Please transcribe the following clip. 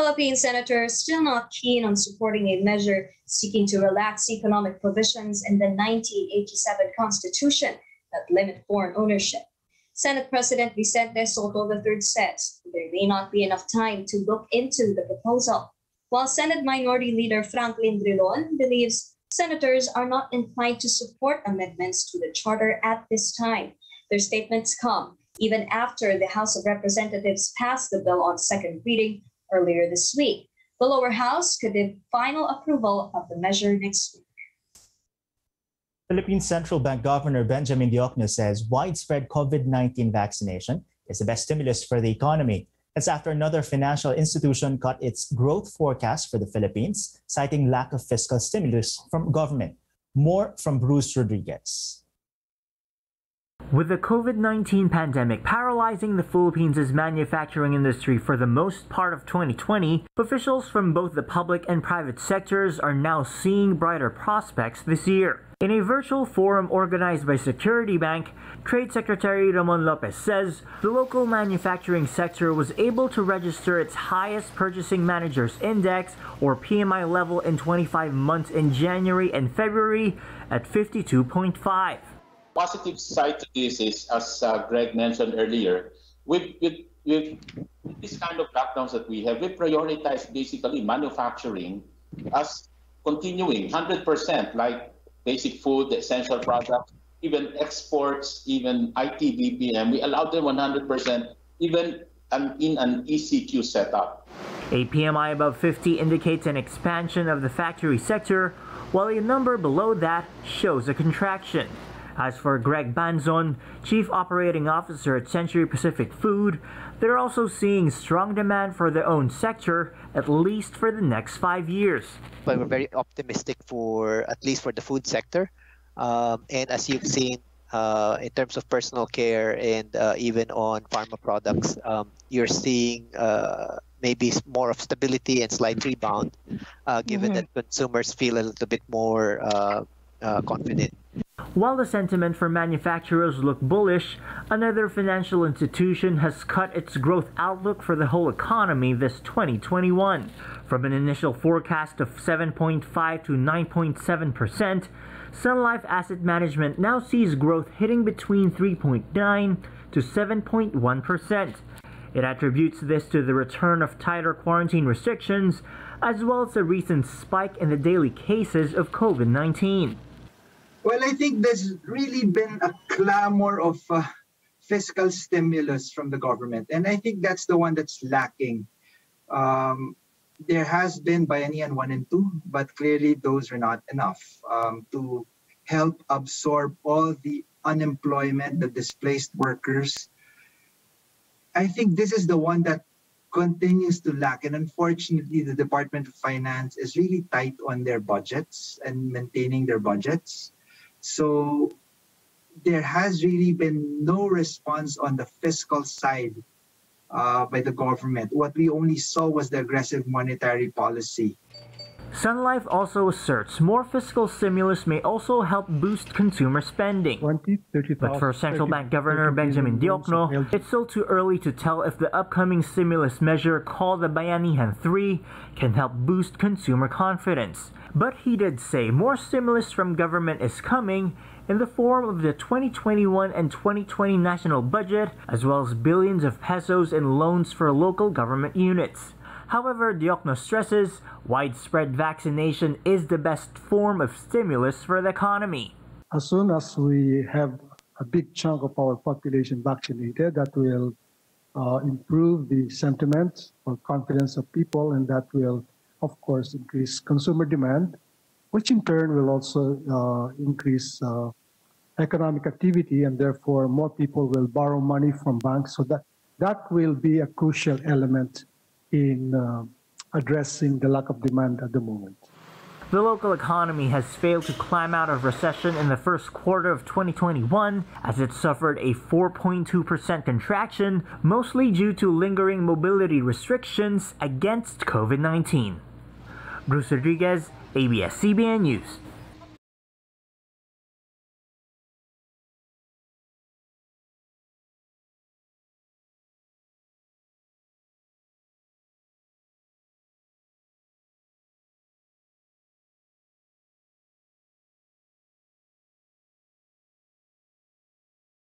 Philippine senators still not keen on supporting a measure seeking to relax economic provisions in the 1987 Constitution that limit foreign ownership. Senate President Vicente Sotto III says there may not be enough time to look into the proposal, while Senate Minority Leader Franklin Drilon believes senators are not inclined to support amendments to the charter at this time. Their statements come even after the House of Representatives passed the bill on second reading earlier this week. The lower house could give final approval of the measure next week. Philippine Central Bank Governor Benjamin Diokno says widespread COVID-19 vaccination is the best stimulus for the economy. That's after another financial institution cut its growth forecast for the Philippines, citing lack of fiscal stimulus from government. More from Bruce Rodriguez. With the COVID 19 pandemic paralyzing the Philippines' manufacturing industry for the most part of 2020, officials from both the public and private sectors are now seeing brighter prospects this year. In a virtual forum organized by Security Bank, Trade Secretary Ramon Lopez says the local manufacturing sector was able to register its highest Purchasing Managers Index or PMI level in 25 months in January and February at 52.5 positive side to this is, as uh, Greg mentioned earlier, with, with, with this kind of lockdowns that we have, we prioritize basically manufacturing as continuing 100%, like basic food, essential products, even exports, even IT BPM. We allow them 100%, even an, in an ECQ setup. A PMI above 50 indicates an expansion of the factory sector, while a number below that shows a contraction. As for Greg Banzon, Chief Operating Officer at Century Pacific Food, they're also seeing strong demand for their own sector, at least for the next five years. But we're very optimistic for at least for the food sector. Um, and as you've seen, uh, in terms of personal care and uh, even on pharma products, um, you're seeing uh, maybe more of stability and slight rebound, uh, given mm-hmm. that consumers feel a little bit more uh, uh, confident. While the sentiment for manufacturers look bullish, another financial institution has cut its growth outlook for the whole economy this 2021. From an initial forecast of 7.5 to 9.7%, Sun Life Asset Management now sees growth hitting between 3.9 to 7.1%. It attributes this to the return of tighter quarantine restrictions, as well as a recent spike in the daily cases of COVID 19. Well, I think there's really been a clamor of uh, fiscal stimulus from the government, and I think that's the one that's lacking. Um, there has been Bayanihan 1 and 2, but clearly those are not enough um, to help absorb all the unemployment, the displaced workers. I think this is the one that continues to lack. And unfortunately, the Department of Finance is really tight on their budgets and maintaining their budgets. So there has really been no response on the fiscal side uh, by the government. What we only saw was the aggressive monetary policy. Sun Life also asserts more fiscal stimulus may also help boost consumer spending. 20, 30, but for Central 30, Bank Governor Benjamin Diokno, it's still too early to tell if the upcoming stimulus measure called the Bayanihan 3 can help boost consumer confidence. But he did say more stimulus from government is coming in the form of the 2021 and 2020 national budget, as well as billions of pesos in loans for local government units. However, Diokno stresses widespread vaccination is the best form of stimulus for the economy. As soon as we have a big chunk of our population vaccinated, that will uh, improve the sentiment or confidence of people, and that will, of course, increase consumer demand, which in turn will also uh, increase uh, economic activity, and therefore more people will borrow money from banks. So that that will be a crucial element in uh, addressing the lack of demand at the moment. The local economy has failed to climb out of recession in the first quarter of 2021 as it suffered a 4.2% contraction, mostly due to lingering mobility restrictions against COVID 19. Bruce Rodriguez, ABS CBN News.